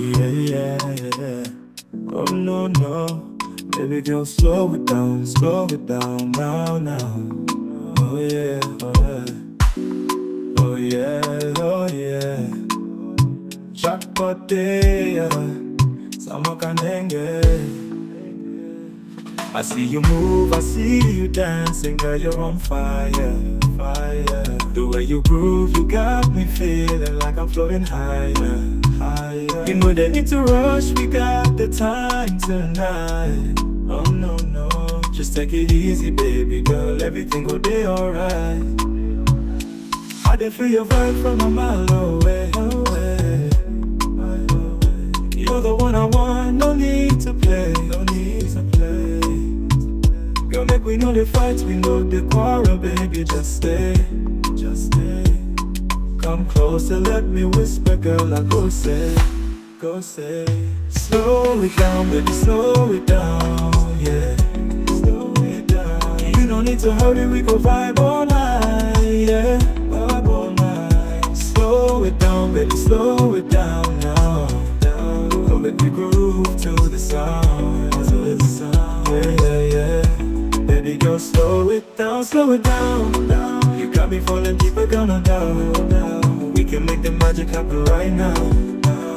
Yeah, yeah. Oh no, no. Baby girl, slow it down, slow it down now, now. Oh yeah, oh yeah. Oh yeah, oh yeah. Jackpot yeah. Sama kanenge. I see you move, I see you dancing, girl, you're on fire, fire. The way you groove, you got me feeling like I'm floating higher, higher. You know they need to rush, we got the time tonight. Oh no, no, just take it easy, baby girl, everything will be alright. I did feel your vibe from a mile away, away. You're the one I want, no need to play, we know the fights, we know the quarrel, baby, just stay, just stay. Come closer, let me whisper, girl, I go say, go say. Slow it down, baby, slow it down, yeah. Slow it down. You don't need to hurry, we go vibe slow it down, slow it down, down. You got me falling deeper, gonna down, down. We can make the magic happen right now.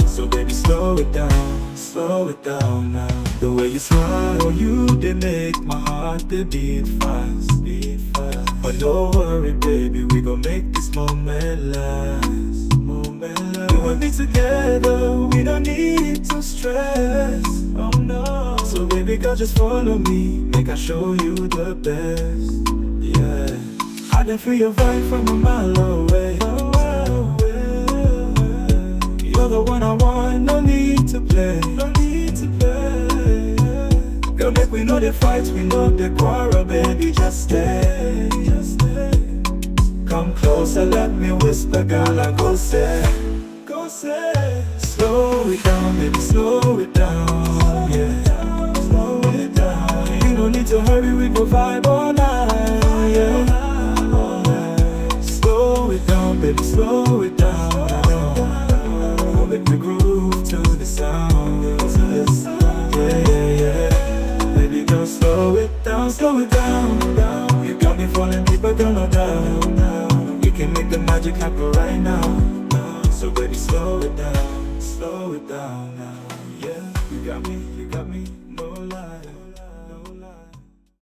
So baby, slow it down, slow it down now. The way you smile, oh, you did make my heart they beat fast, beat fast. But don't worry, baby, we gon' make this moment last, moment last. Together, we don't need to stress. Baby girl, just follow me, make I show you the best. Yeah. I can feel your vibe from a mile away. You're the one I want, no need to play. No need to play. Girl, make we know the fights, we know the quarrel, baby, just stay. Just stay. Come closer, let me whisper, girl, I go say, go say. Slow it down, baby, slow it down, You don't to hurry, we go vibe all night, yeah. Slow it down, baby, slow it down. Come Make me groove to the sound. Yeah, yeah, yeah. Baby, girl, slow it down, slow it down, down. You got me falling deeper, girl, no down, down. We can make the magic happen right now. So baby, slow it down, slow it down now. Yeah, you got me, you got me.